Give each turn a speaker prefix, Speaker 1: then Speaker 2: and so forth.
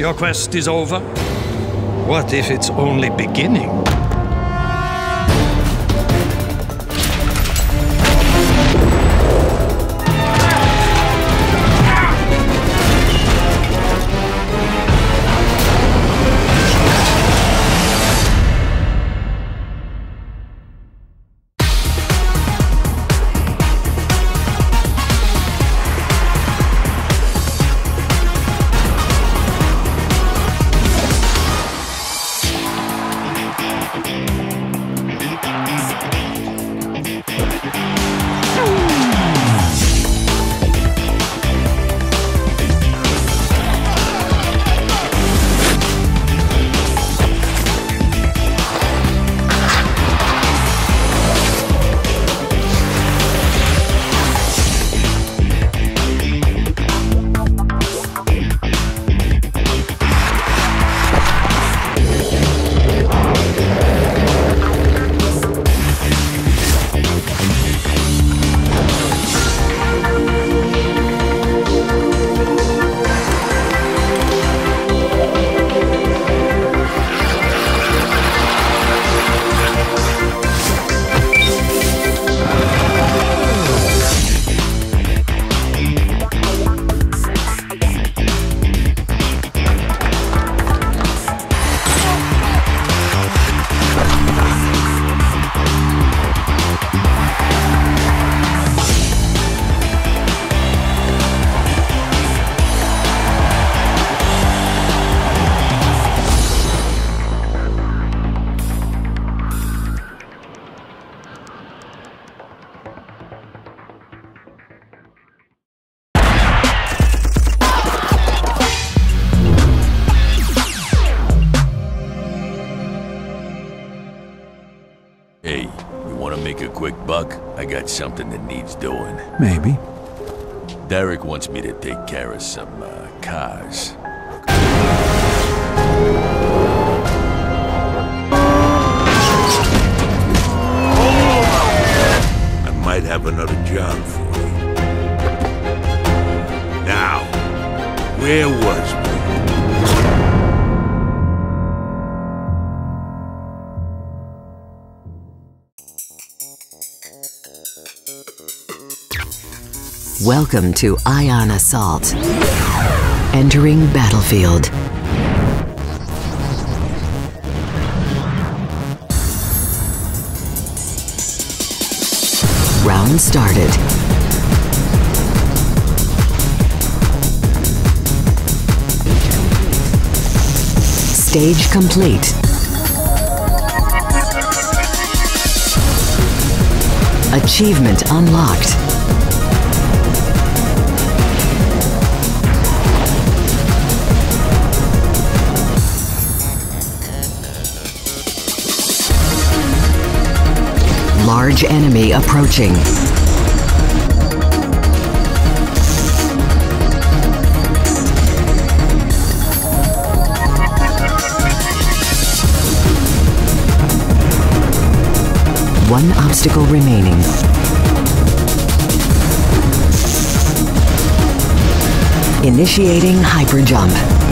Speaker 1: Your quest is over? What if it's only beginning?
Speaker 2: Hey, you wanna make a quick buck? I got something that needs doing.
Speaker 3: Maybe.
Speaker 2: Derek wants me to take care of some, uh, cars.
Speaker 4: I might have another job for you. Now, where was
Speaker 5: Welcome to Ion Assault. Entering battlefield. Round started. Stage complete. Achievement unlocked. Large enemy approaching. Obstacle remaining. Initiating hyper jump.